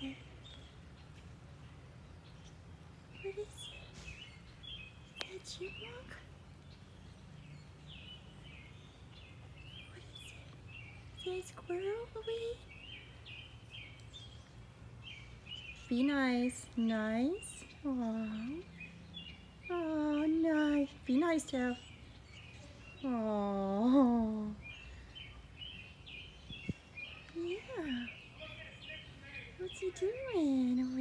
What is it? What is it? Is a squirrel, Be nice. Nice. Aww. Oh, nice. Be nice, Jeff. Oh. Yeah. Doing.